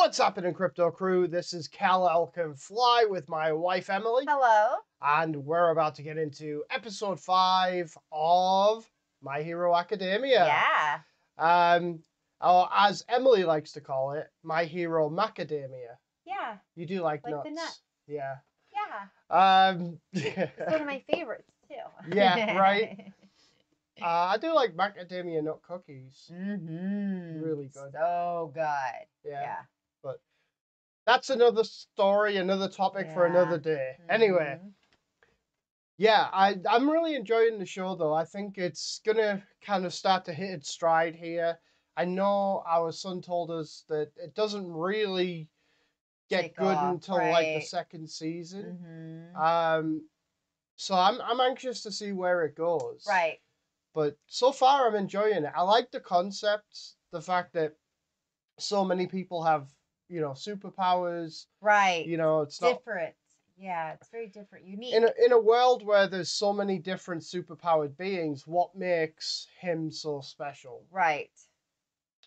What's happening, Krypto Crew? This is Kal El Can Fly with my wife Emily, Hello. and we're about to get into episode five of My Hero Academia. Yeah. Um, or as Emily likes to call it, My Hero Macadamia. Yeah. You do like, Like nuts. the nut. Yeah. Yeah. Um, It's one of my favorites too. Yeah, right. uh, I do like macadamia nut cookies. mm-hmm. Really good. So good. Yeah. Yeah. That's another story, another topic for another day. Anyway, Mhm. yeah, I I'm really enjoying the show though. I think it's gonna kind of start to hit its stride here. I know our son told us that it doesn't really get Take good off, until like the second season. Mhm. Um, so I'm I'm anxious to see where it goes. Right. But so far, I'm enjoying it. I like the concept, the fact that so many people have you know superpowers. Right. You know, it's not different. Yeah, it's very different. Unique. in a, in a world where there's so many different superpowered beings, what makes him so special? right.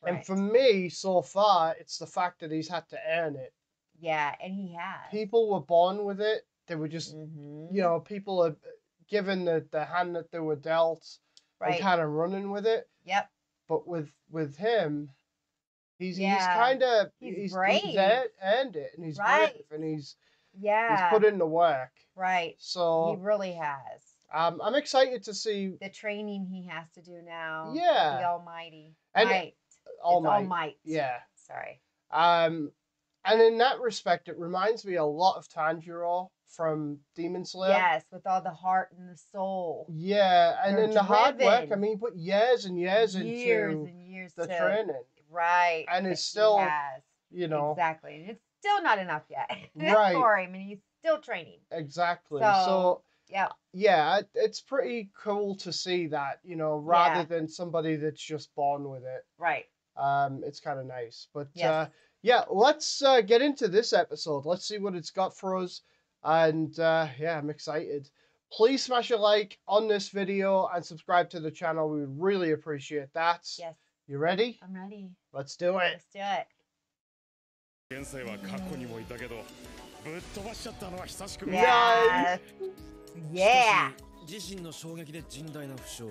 And for me, so far, it's the fact that he's had to earn it. yeah, and he has. People were born with it. They were just, Mhm. you know, people are given the, the hand that they were dealt and Right. kind of running with it. Yep. But with with him, he's he's kind of He's he's, brave. earned it, and he's Right. brave, and he's Yeah. he's put in the work. right. So He really has. um, I'm excited to see The training he has to do now. Yeah. The Almighty. And might. All Might. All Might. Yeah. Sorry. Um, and in that respect, it reminds me a lot of Tanjiro from Demon Slayer. Yes, with all the heart and the soul. Yeah, and They're in the hard work, I mean, he put years and years, years into and years the to, training, Right. and it's still, has. you know, Exactly. And it's still not enough yet. Right. For him, and he's still training. exactly. So- So, Yeah. yeah, it, it's pretty cool to see that, you know, rather Yeah. than somebody that's just born with it. Right. Um, it's kind of nice. But Yes. uh, yeah, let's uh, get into this episode. Let's see what it's got for us. And uh, yeah, I'm excited. Please smash a like on this video and subscribe to the channel. We would really appreciate that. Yes. You ready? I'm ready. Let's do it. Let's do it. 天才は過去にもいたけどぶっ飛ばしちゃったのは久しくない Yeah. Yeah. 自身の衝撃で甚大な負傷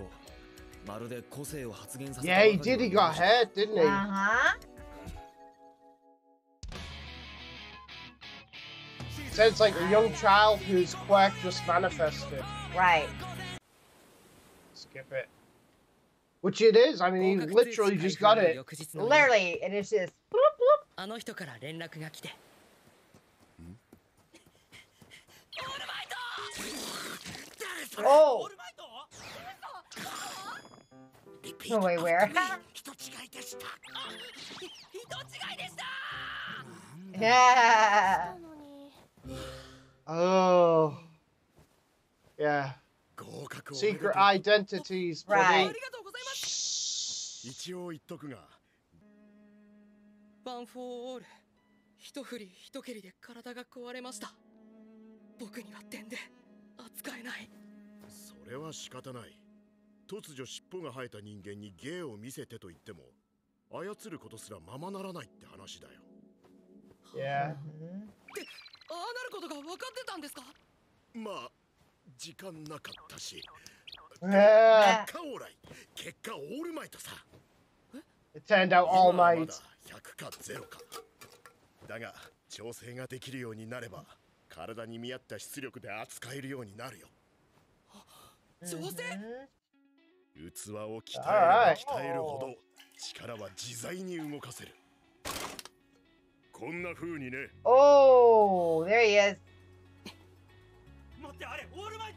まるで個性を発現させ Yeah, he did. He got hurt, didn't he? Uh huh. Sounds like a young child whose quirk just manifested. Right. Skip it. Which it is. I mean, he literally just got it. Literally, it is just. あの人から連絡が来て。 Oh. No way, where? 人違いでした。あ、ひ人違いでした。 yeah. Oh. Yeah. 合格をおめでと Secret う identities, あ 一応言っとくがワン・フォー・オール。一振り一蹴りで体が壊れました。僕には点で扱えない。それは仕方ない突如尻尾が生えた人間に芸を見せてと言っても操ることすらままならないって話だよ Yeah. ああなることが分かってたんですか？まあ時間なかったし Yeah. 結果オーライ結果オールマイトさ It turned out all 今はま might. だ100か0かだが調整ができるようになれば体に見合った出力で扱えるようになるよ調整？Mhm. 器を鍛えれば.鍛えるほど力は自在に動かせるこんな風にね Oh, there he is. 待ってあれオールマイ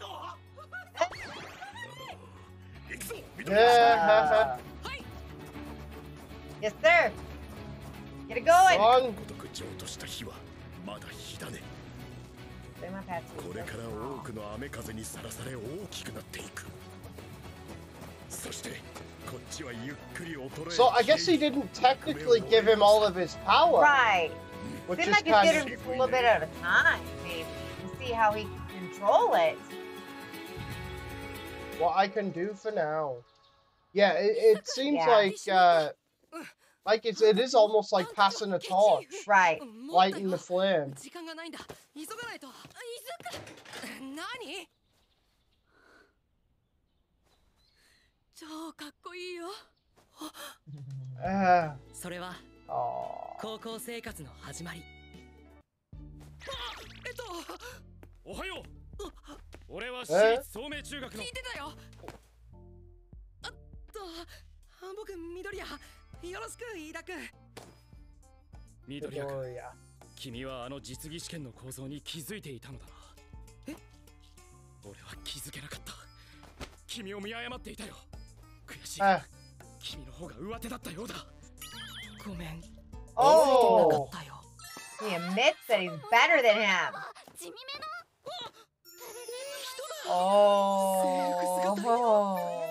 Yeah. Yes, sir. Get it going. On. ごとく譲渡した日はまだ日だね Say my Patsy. これから多くの雨風にさらされ大きくなっていくそしてこっちはゆっくり衰え So I guess he didn't technically give him all of his power, Right. which Seemed is like it's kind getting of him just a little bit at a time, maybe. And see how he can control it. what I can do for now. Yeah, it, it seems Yeah. like uh, Like it's it is almost like passing a torch, Right. lighting the よ flame. 時間がないんだ急がないと急ぐ何超かっこいいよ Ah, それは oh. 高校生活の始まりえっとおはよう俺はえ私立聡明中学の聞いてたよとあ僕緑谷よろしく飯田君緑谷君.君はあの実技試験の構造に気づいていたのだな。え？俺は気づけなかった。君を見誤っていたよ。悔しい。Ah. 君の方が上手だったようだ。ごめん。気づいてなか Oh. ったよ。He admits that he's better than him. 地味め Oh.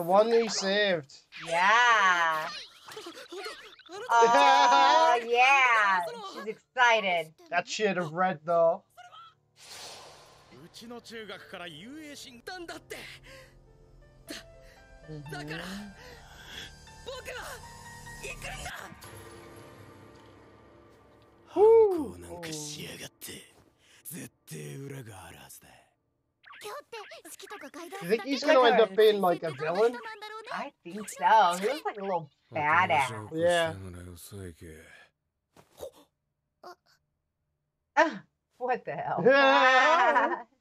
パンチ The one he saved. Yeah. 本当あ Oh, yeah. She's excited. That shade of red though. うちの中学から遊泳進なたんだってだだから僕は行くんだ You think he's gonna end up being like a villain? I think so. He looks like a little badass. Yeah. Uh, what the hell?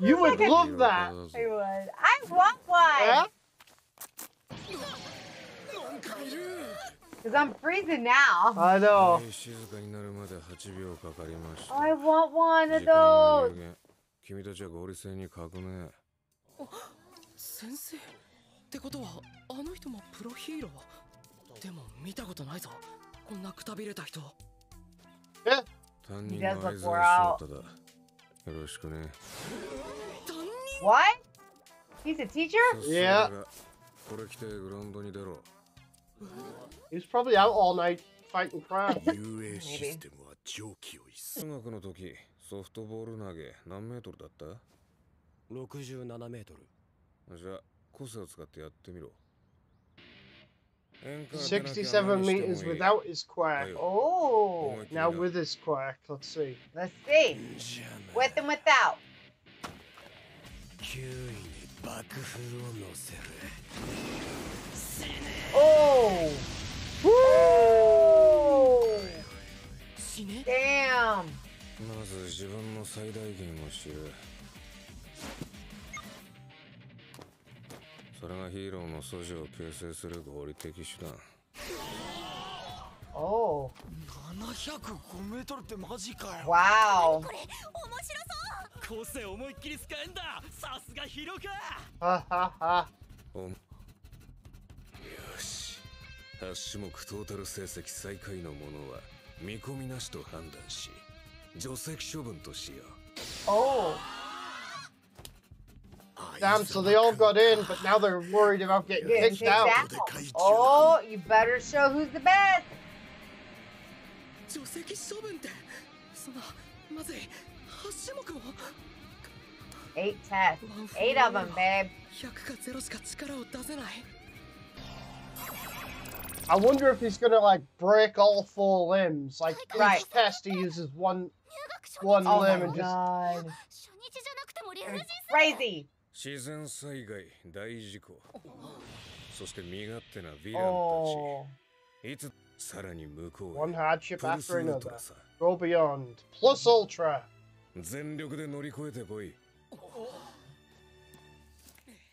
You would like love a... that. I would. I want one. Because? I'm freezing now. I know. Oh, I want one of those. 君たちは合理性に革命。先生。ってことはあの人もプロヒーロー？でも見たことないぞ。こんなくたびれた人。担任のだ。よろしくね。担任？What? He's a teacher? Yeah. だ。これ着てグラウンドに出ろ。He was probably out all night fighting crime. 遊泳システムは常軌を逸す。中学の時ソフトボール投げ何メートルだった67メートルじゃあ個性を使ってやってみろエンカー67 meters without his quack. Oh. Now with his quack, let's see. Let's see. With and without. 9位に爆風を乗せる Oh. Woo. Damn. まず自分の最大限を知る。それがヒーローの素地を形成する合理的手段。Oh. 705メートルってマジかよ。Wow. これ面白そう。個性思いっきり使えんだ。さすがヒロか Ha ha ha. およし。8種目トータル成績最下位の者は見込みなしと判断し除籍処分としよ Oh. う Damn, so they all got in, but now they're worried about getting Getting kicked kicked out. out. Oh, you better show who's the best. 除籍処分ってそんなまずい8種目も Eight tests. Eight of them, babe. 100か0しか力を出せない I wonder if he's gonna like break all four limbs. Like Right. each test, he uses one 入学初 one 日 Oh my limb and just. god. 初日じゃなくても理不 It's 尽 crazy. 自然災害大事故そして身勝手なヴィラン Oh. たちいつさらに向こう One へ hardship プルス after ウル another. トラさ Go beyond. Plus ultra. 全力で乗り越えてこい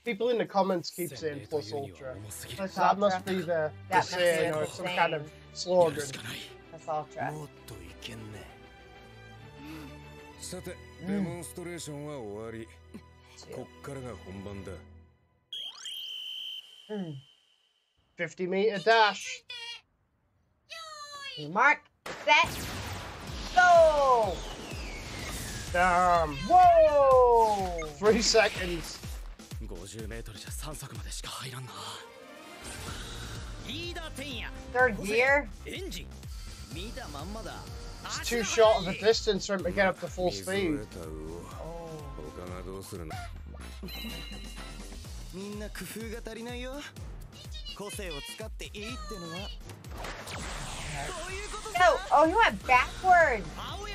People in the comments keep saying 洗礼と plus いうには ultra. 重すぎる Plus So that must ultra. be the, the That must be saying or the some kind of saying. や slogan. るしかない Plus ultra. もっといけんね さて、うんデモンストレーションは終わりこっからが本番だ Mm. 50 meter dash. Mark, set, go! Damn. Whoa! Three seconds. 50メートルじゃ3足までしか入らんなリーダー10や Third gear? エンジン見たまんまだ It's too short of a distance for him to get up to full speed. Oh. No, oh, he went backwards.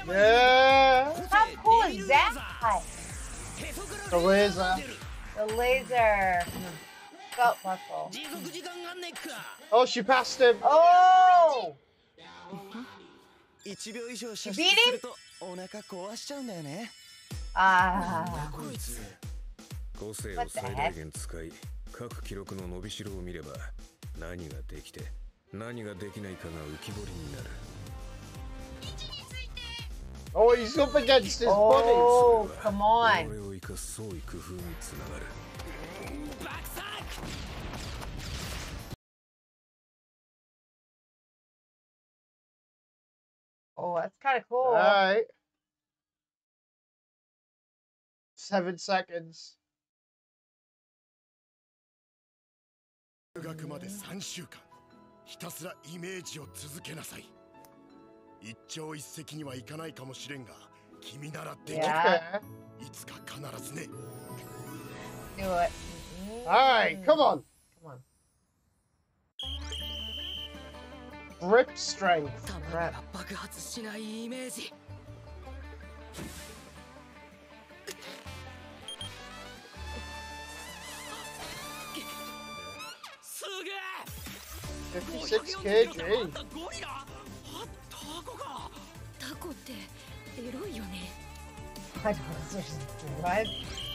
Yeah. How cool is that? The laser. The laser. Got buckle. Oh, she passed him. Oh. Uh-huh. 1秒以上射出 Beat す?るとお腹壊しちゃうんだよね Ah. こいつ個性を最大限使い各記録の伸びしろを見れば何ができて何ができないかが浮き彫りになる Oh, he's up against his. Oh, come 己 on. を生かす創意工夫につながる Oh, of cool. All right. Seven seconds. 留学まで3週間ひたすらイメージを続けなさい一朝一夕にはいかないかもしれんが君ならできる Yeah. いつか必ずね Do it. All right. Come on. Grip strength. 弾が爆発しないイメージすげえ 56 kg. ゴリラあタコかタコってエロいよね I don't know.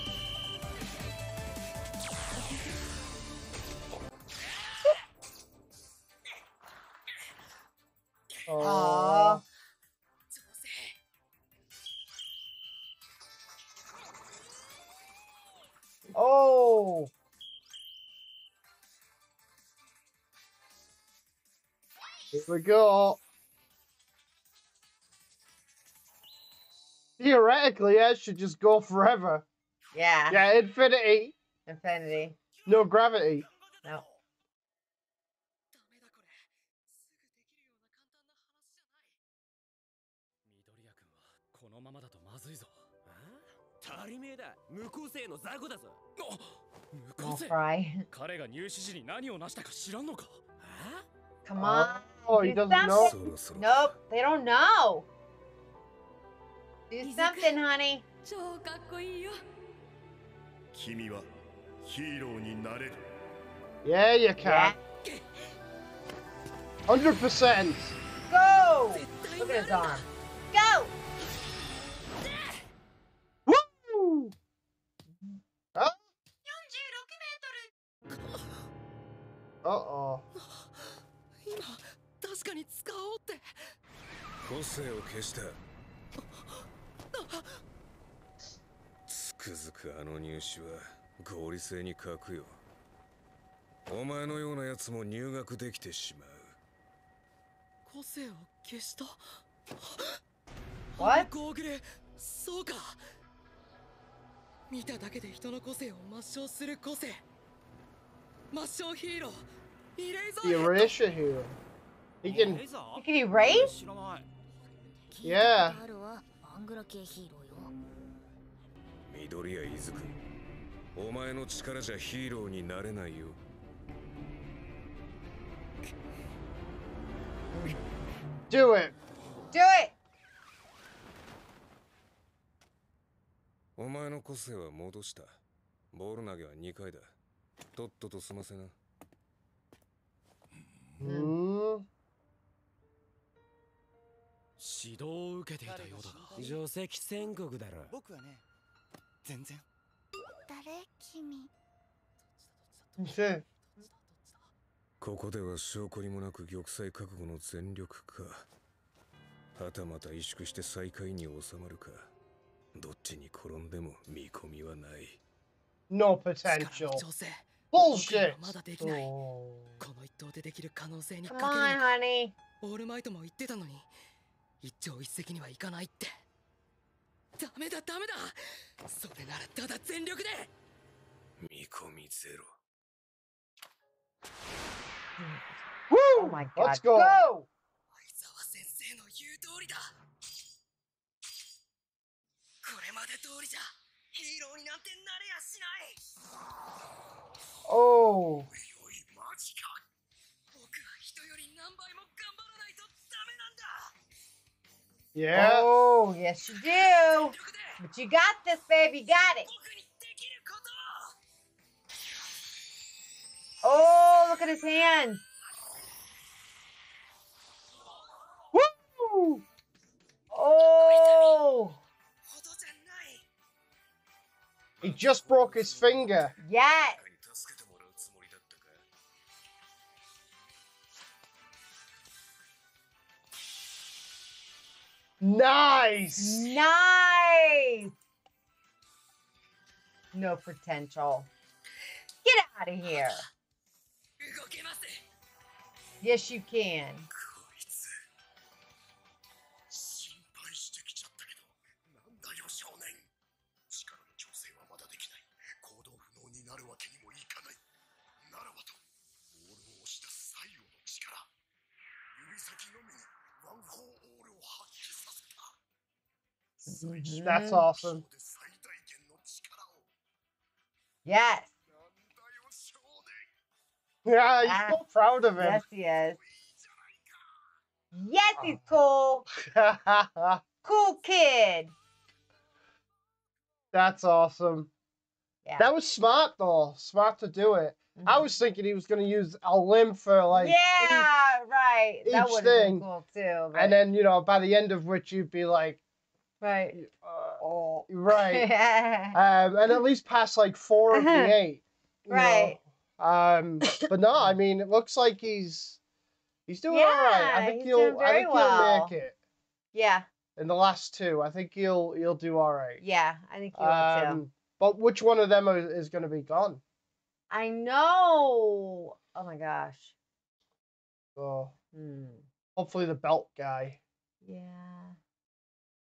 We go. Theoretically, I should just go forever. Yeah. Yeah, infinity, Infinity. no gravity. No. ダメ だこれすぐできるような簡単な話じゃない緑谷君はこのままだとまずいぞ足りめえだ無構成の雑魚だぞ無 Don't 個性 cry. 彼が入試時に何を成したか知らんのか Come on. Oh, he Do doesn't know. そろそろ Nope. They don't know. Do Izuku. something, honey. 超かっこいいよ君はヒーローになれる Yeah, you Yeah. can. Hundred percent. Go. Look at his arm. 個性を消したつくづくあの入試は合理性に欠くよ。お前のようなやつも入学できてしまう。個性を消した？あ?のゴーグルそうか。見ただけで人の個性を抹消する個性。抹消ヒーロー。イレイザーヘッド erasure here. He can. You can erase? Yeah. ことあるわアングラ系ヒーローよ緑谷伊豆君お前の力じゃヒーローになれないよ Do it. Do it. お前の個性は戻したボール投げは2回だとっとと済ませな Hmm. 指導を受けていたようだ。が除籍宣告だろ。僕はね全然。誰？君。ここでは証拠にもなく玉砕覚悟の全力か。はたまた萎縮して最下位に収まるか。どっちに転んでも見込みはない。No 力 potential. Bullshit. まだできない。Oh. この一投でできる可能性にかける.オールマイトも言ってたのに一朝一夕にはいかないってダメだダメだそれならただ全力で見込みゼロ Oh Woo! my god. Let's go. 相沢先生の言う通りだこれまで通りじゃヒーローになんてなれやしない Oh. Yeah. Oh, yes you do. But you got this, baby. Got it. Oh, look at his hands. Woo! Oh. He just broke his finger. Yes. Nice. Nice. No potential. Get out of here. Yes, you can. That's mm-hmm. awesome. Yes. Yeah, he's so proud of him. Yes, he is. Yes, he's ah. cool. cool kid. That's awesome. Yeah. That was smart though. Smart to do it. Mm-hmm. I was thinking he was going to use a limb for like yeah, each, right. Each that would have been cool too. But... And then you know by the end of which you'd be like, right. uh, Oh. right um and at least past like four of the eight you know. Right. um but no i mean it looks like he's he's doing all right i Yeah, think he's he'll doing i very think well. he'll make it yeah, in the last two i think he'll he'll do all right yeah. I think he will too. um but which one of them is, is going to be gone I know. Oh my gosh. so Hmm. hopefully the belt guy Yeah.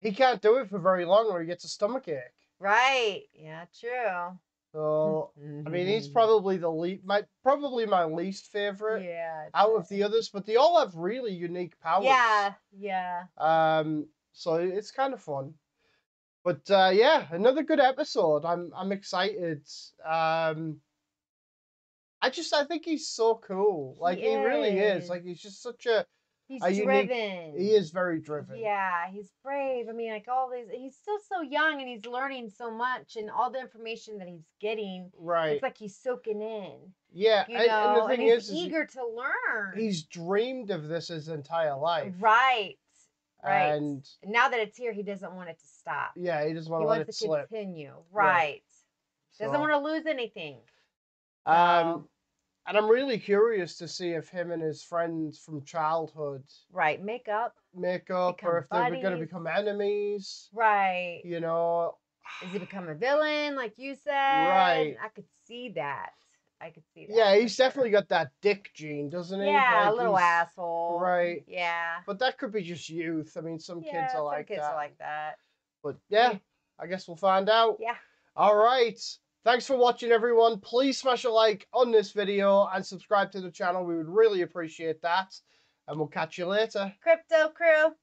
He can't do it for very long or he gets a stomach ache Right. Yeah. True. so I mean, he's Mhm. probably the least, my probably my least favorite yeah. out of the others, but they all have really unique powers. Yeah. Yeah. Um. So it's kind of fun. But uh, yeah, another good episode. I'm I'm excited. Um. I just I think he's so cool. Like he, really is. is. Like he's just such a. He's a unique- driven. He is very driven. Yeah, he's brave. I mean, like all these, he's still so young and he's learning so much, and all the information that he's getting, Right. it's like he's soaking in. yeah. You and, know, and the and, thing he's is, is eager to learn. he's dreamed of this his entire life. right, right. And And now that it's here, he doesn't want it to stop. yeah, he doesn't want he to let wants it to slip. continue. Right. Right. Doesn't So- want to lose anything. Um, So- and I'm really curious to see if him and his friends from childhood Right. Make up. make up or if they're going to buddies. become enemies. Right. You know, Is he become a villain, like you said? Right. I could see that. I could see that. yeah, for he's sure. definitely got that dick gene, doesn't he? Yeah, Like, a little he's- asshole. right. Yeah. But that could be just youth. I mean, some yeah, kids are some like kids that. are like that. But Yeah. I guess we'll find out. Yeah. All right. Thanks for watching, everyone. Please smash a like on this video and subscribe to the channel. We would really appreciate that. And we'll catch you later. Krypto crew.